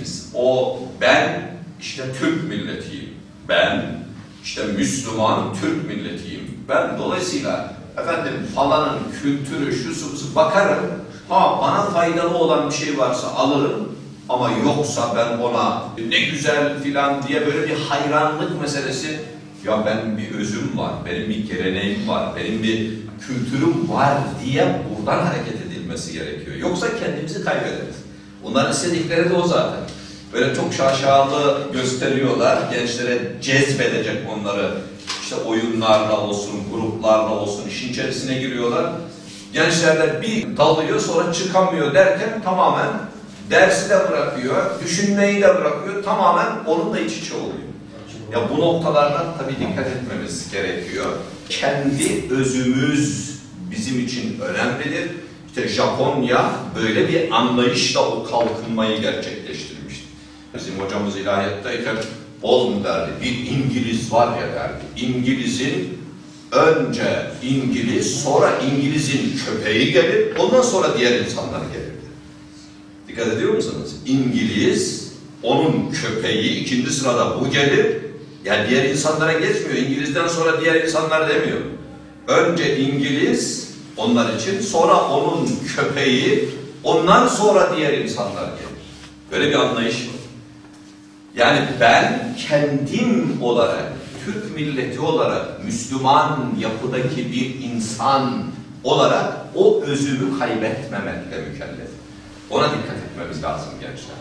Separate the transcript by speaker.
Speaker 1: dediğimiz o ben işte Türk milletiyim. Ben işte Müslüman Türk milletiyim. Ben dolayısıyla efendim falanın kültürü şusu bakarım. Ha bana faydalı olan bir şey varsa alırım ama yoksa ben ona ne güzel filan diye böyle bir hayranlık meselesi ya ben bir özüm var, benim bir geleneğim var, benim bir kültürüm var diye buradan hareket edilmesi gerekiyor. Yoksa kendimizi kaybederiz. Onların istedikleri de o zaten. Böyle çok şaşalı gösteriyorlar, gençlere cezbedecek onları. İşte oyunlarla olsun, gruplarla olsun işin içerisine giriyorlar. Gençlerle bir dalıyor sonra çıkamıyor derken tamamen dersi de bırakıyor, düşünmeyi de bırakıyor, tamamen onunla iç içe oluyor. Ya bu noktalardan tabii dikkat etmemiz gerekiyor. Kendi özümüz bizim için önemlidir. İşte Japonya böyle bir anlayışla o kalkınmayı gerçekleştirmişti. Bizim hocamız ilahiyattayken oğlum derdi, bir İngiliz var ya derdi. İngiliz'in önce İngiliz, sonra İngiliz'in köpeği gelir, ondan sonra diğer insanlar gelir. Dikkat ediyor musunuz? İngiliz, onun köpeği, ikinci sırada bu gelir. Yani diğer insanlara geçmiyor. İngiliz'den sonra diğer insanlar demiyor. Önce İngiliz onlar için, sonra onun köpeği, ondan sonra diğer insanlar gelir. Böyle bir anlayış var. Yani ben kendim olarak, Türk milleti olarak, Müslüman yapıdaki bir insan olarak o özümü kaybetmemekle mükellef. Ona dikkat etmemiz lazım gençler.